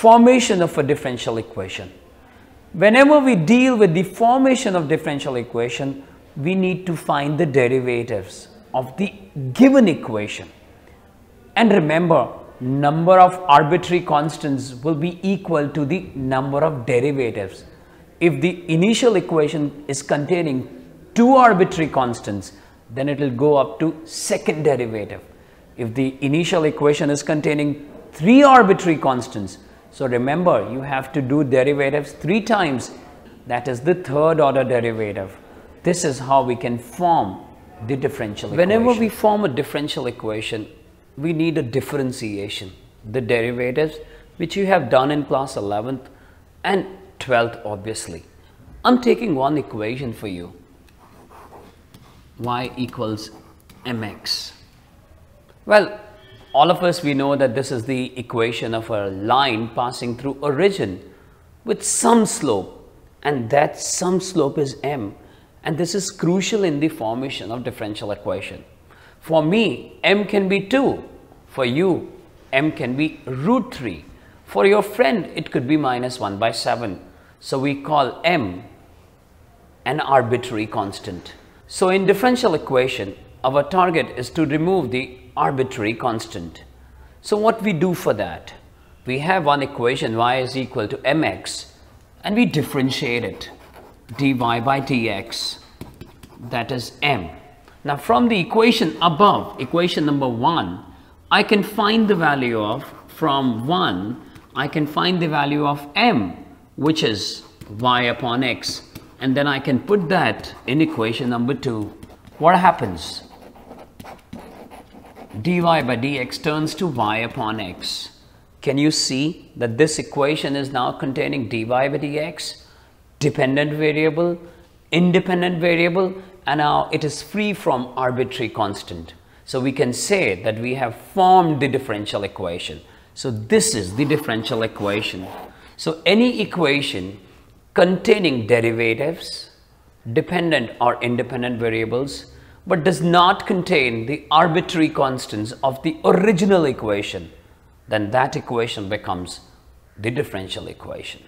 formation of a differential equation. Whenever we deal with the formation of differential equation, we need to find the derivatives of the given equation. And remember, number of arbitrary constants will be equal to the number of derivatives. If the initial equation is containing two arbitrary constants, then it will go up to second derivative. If the initial equation is containing three arbitrary constants, so remember you have to do derivatives three times, that is the third order derivative. This is how we can form the differential Whenever equation. we form a differential equation, we need a differentiation. The derivatives which you have done in class 11th and 12th obviously. I'm taking one equation for you y equals mx. Well, all of us we know that this is the equation of a line passing through origin with some slope and that some slope is m and this is crucial in the formation of differential equation. For me, m can be 2. For you, m can be root 3. For your friend, it could be minus 1 by 7. So we call m an arbitrary constant. So in differential equation, our target is to remove the arbitrary constant. So what we do for that? We have one equation y is equal to mx and we differentiate it dy by dx that is m. Now from the equation above, equation number 1, I can find the value of from 1, I can find the value of m which is y upon x and then I can put that in equation number 2. What happens? Dy by dx turns to y upon x. Can you see that this equation is now containing dy by dx, dependent variable, independent variable, and now it is free from arbitrary constant. So we can say that we have formed the differential equation. So this is the differential equation. So any equation containing derivatives, dependent or independent variables, but does not contain the arbitrary constants of the original equation, then that equation becomes the differential equation.